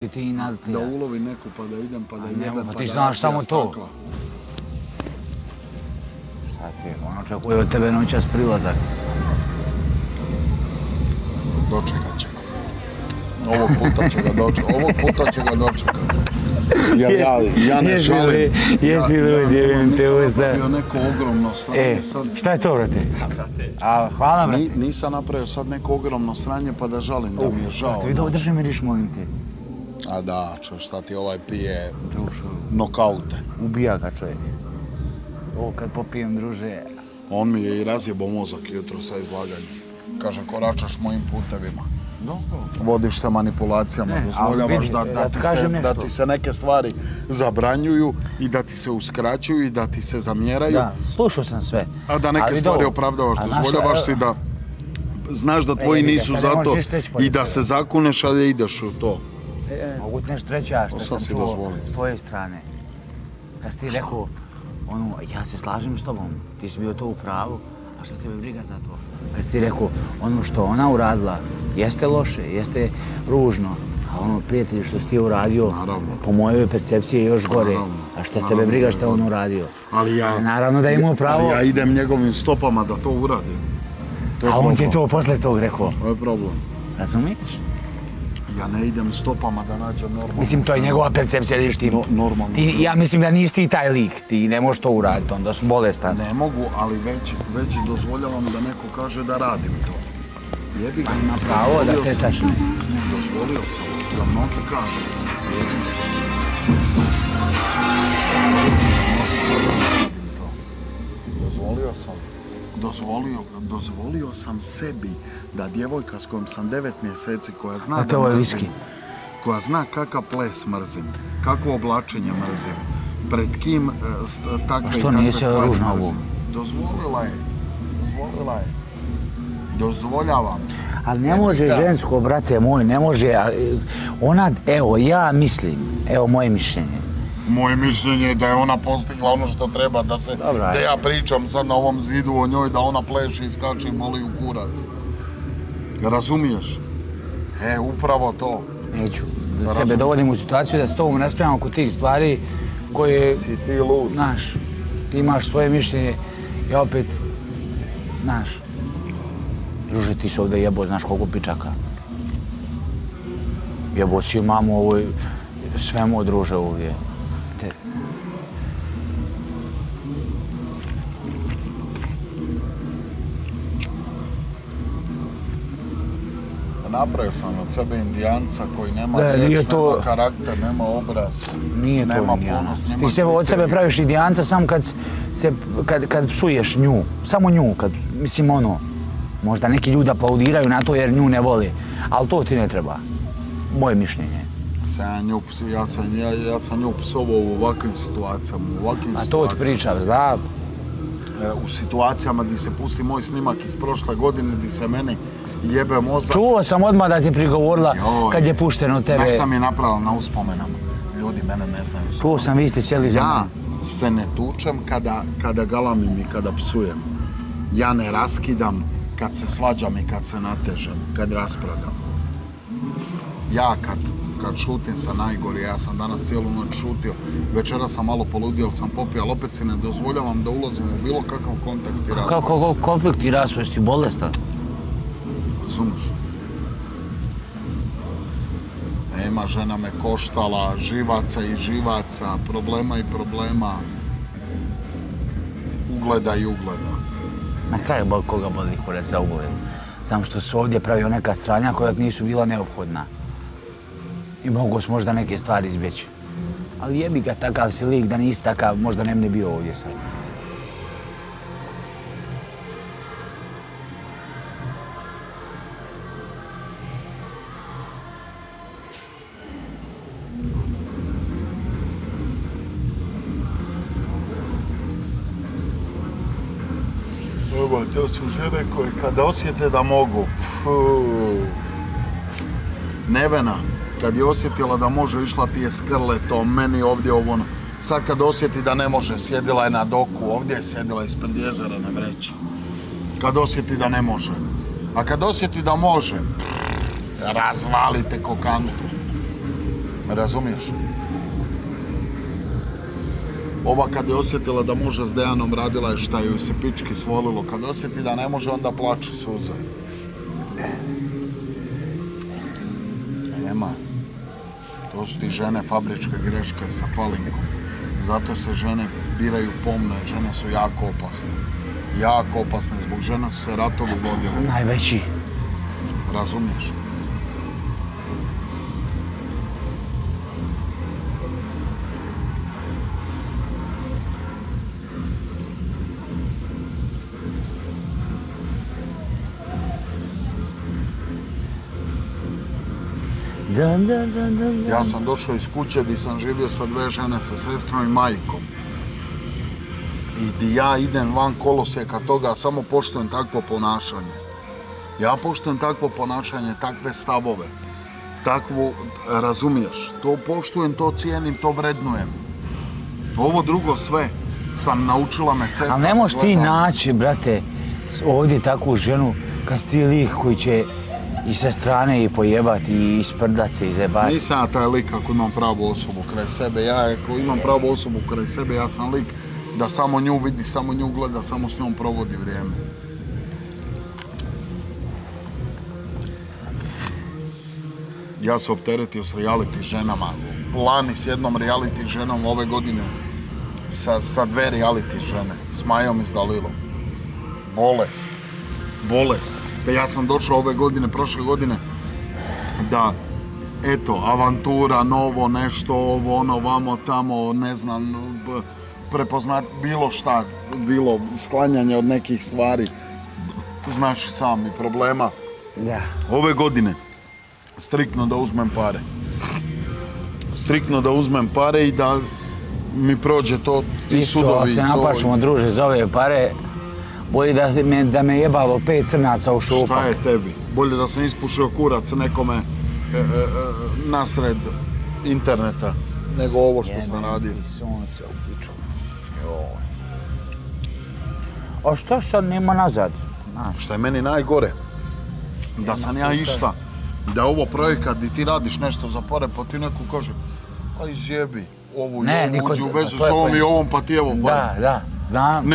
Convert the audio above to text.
Ti. Da ulovi neku pa da idem pa da jebem pa ti da znaš samo to. stakla. Šta ti, on očekuje od tebe noćas prilazak. Dočekat će ga. Ovog puta će ga dočekat. Ovog puta će ga dočekat. Jer ja, ja ne li- jesi li ja, ljudi, ja, im te nisam uzda? napravio neko ogromno sranje E, sad. šta je to, brate? A, hvala, brate. Ni- nisam napravio sad neko ogromno sranje pa da žalim da mi je žao. Brate, vidi, drži miriš, molim te. A da, čo, šta ti ovaj pije nokaute. ubija ga čovjek. Ovo kad popijem, druže, On mi je i razjebao mozak jutro sa izlaganjem. Kaže, koračaš mojim putevima. Vodiš se manipulacijama, Ne, ali dozvoljavaš vidi, da, da ti se, da ti se neke stvari zabranjuju i da ti se uskraćuju i da ti se zamjeraju. da, slušao sam sve. A da neke Ali stvari dobro. opravdavaš, dozvoljavaš si da znaš da tvoji jebi ga, nisu zato i da se zakuneš, a da ideš u to. Mogu ti nešto reći, ja što To sam čuo s tvoje strane. Kad si ti rekao, ono, ja se slažem s tobom, ti si bio to u pravu, a što tebe briga za to? Kad si ti rekao, ono što ona uradila, jeste loše, jeste ružno, a ono, prijatelji, što si ti uradio, Naravno. po mojoj percepciji je još gore. Naravno. A što tebe briga što je on uradio? Ali ja... Naravno da je imao pravo, Ali ja idem njegovim stopama da to uradim. To a on ti je to posle tog rekao. To je problem. Razumiješ? Ja ne idem stopama da nađem normalno. Mislim, to je njegova percepcija, vidiš ti. No, normalno. Ti, ja mislim da nisi ti taj lik, ti ne možeš to uraditi, onda su bolestan. Ne mogu, ali već, već dozvoljavam da neko kaže da radim to. Jebi ga. Ima pravo da Dozvolio te sam. Dozvolio sam, da mnogi kažu. Dozvolio sam. Dozvolio, dozvolio sam sebi da djevojka s kojom sam devet mjeseci koja zna A da to je viski. koja zna kakav ples mrzim, kakvo oblačenje mrzim, pred kim e, st- takve što i takve stvari mrzim. Dozvolila je, dozvolila je. Dozvoljavam. Ali ne može Da. žensko, brate moj, ne može. e, Ona, evo, ja mislim, evo moje mišljenje. Moje mišljenje je da je ona postigla ono što treba, da se, Dobro, da ja pričam sad na ovom zidu o njoj, da ona pleše i skače i boli u kurac. Razumiješ? E, upravo to. Neću. Da sebe dovodim u situaciju da s tobom raspravljam oko tih stvari koje, Si ti lud. znaš, ti imaš svoje mišljenje, ja opet, znaš, druže, ti se ovdje jebo, znaš koliko pičaka. Jebo si mamu ovoj, svemu druže ovdje. Te, Napravio sam od sebe indijanca koji nema Da, riječ, to- nema karakter, nema obraz. Nije to nema indijanac. ponos, nema Ti se od sebe praviš indijanca samo kad, se, kad, kad psuješ nju. Samo nju, kad, mislim ono, možda neki ljudi aplaudiraju na to jer nju ne vole. Ali to ti ne treba. Moje mišljenje. Sam ja, nju, ps- ja, sam, ja, ja sam nju psovao u ovakvim situacijama, u ovakvim A to ti situacijama. pričam, zna, E, u situacijama di se pusti moj snimak iz prošle godine, di se meni jebe mozak. Čuo sam odmah da ti prigovorila Joj. kad je pušteno Znaš tebe. šta mi je napravila na uspomenama? Ljudi mene ne znaju. Čuo sam, vi ste sjeli za Ja se ne tučem kada, kada galamim i kada psujem. Ja ne raskidam kad se svađam i kad se natežem, kad raspravljam. Ja kad, kad šutim sa najgori, ja sam danas cijelu noć šutio, večera sam malo poludio, ali sam popio, ali opet si ne dozvoljavam da ulazim u bilo kakav kontakt i raspravu. Kako konflikt i rasvoj si bolestan? Razumiješ? Ema žena me koštala, živaca i živaca, problema i problema, ugleda i ugleda. Na kraju bol koga boli kurac za ugled. Samo što su ovdje pravio neka stranja koja nisu bila neophodna. I mogu si možda neke stvari izbjeći. Ali jebi ga takav si lik da nisi takav, možda ne bi bio ovdje sad. To su žene koje kada osjete da mogu. Nevena, kad je osjetila da može, išla ti je skrletom, meni ovdje ovo ono. Sad kad osjeti da ne može, sjedila je na doku, ovdje je sjedila ispred jezera na vreći. Kad osjeti da ne može. A kad osjeti da može, razvalite ko kantu. Razumiješ? Ova kad je osjetila da može s Dejanom radila je šta ju se pički svolilo. Kad osjeti da ne može onda plače suze. To su ti žene fabričke greške sa falinkom. Zato se žene biraju pomne, žene su jako opasne. Jako opasne, zbog žena su se ratovi vodili, Najveći. razumiješ? Dan, dan, dan, Ja sam došao iz kuće gdje sam živio sa dve žene, sa sestrom i majkom. I di ja idem van kolosijeka toga, samo poštujem takvo ponašanje. Ja poštujem takvo ponašanje, takve stavove. Takvu, razumiješ, to poštujem, to cijenim, to vrednujem. Ovo drugo sve sam naučila me cesta. Ali ne možeš ti naći, brate, ovdje takvu ženu kad si ti lik koji će i sa strane i pojebati i isprdat se i zebati. Nisam ja taj lik ako imam pravu osobu kraj sebe. Ja ako imam pravu osobu kraj sebe, ja sam lik da samo nju vidi, samo nju gleda, samo s njom provodi vrijeme. Ja se opteretio s reality ženama. Lani s jednom reality ženom ove godine sa, sa dve reality žene, s Majom i s Dalilom. Bolest. Bolest. Pa ja sam došao ove godine, prošle godine, da eto, avantura, novo, nešto, ovo, ono, vamo, tamo, ne znam, prepoznat bilo šta, bilo sklanjanje od nekih stvari, znaš i sami problema. Da. Ove godine, striktno da uzmem pare. Striktno da uzmem pare i da mi prođe to, ti Isto, sudovi. se to- naplaćemo, druže, za ove pare. Bolje da me, da me jebalo pet crnaca u šupak. Šta je tebi? Bolje da sam ispušio kurac nekome e, e, e, nasred interneta, nego ovo što sam radio. Sunce u. A što sad nema nazad? Znaš, Šta je meni najgore? Da sam ja išta, da je ovo projekat gdje ti radiš nešto za pare, pa ti neko kaže, aj zjebi, ovu i ovu, uđi u vezu s ovom i ovom, pa ti evo pare. Da, da, znam.